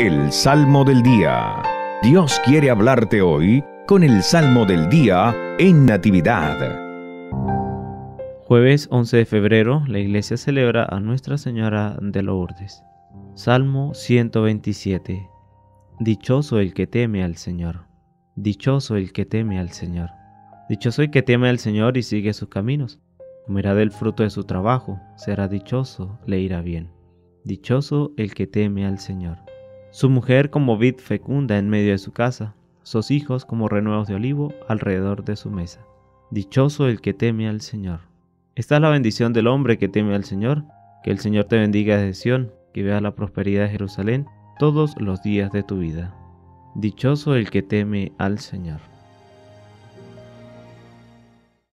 El Salmo del Día. Dios quiere hablarte hoy con el Salmo del Día en Natividad. Jueves 11 de febrero, la iglesia celebra a Nuestra Señora de Lourdes. Salmo 127. Dichoso el que teme al Señor. Dichoso el que teme al Señor. Dichoso el que teme al Señor y sigue sus caminos. Comerá del fruto de su trabajo, será dichoso, le irá bien. Dichoso el que teme al Señor. Su mujer como vid fecunda en medio de su casa, sus hijos como renuevos de olivo alrededor de su mesa. Dichoso el que teme al Señor. Esta es la bendición del hombre que teme al Señor. Que el Señor te bendiga desde Sión, que vea la prosperidad de Jerusalén todos los días de tu vida. Dichoso el que teme al Señor.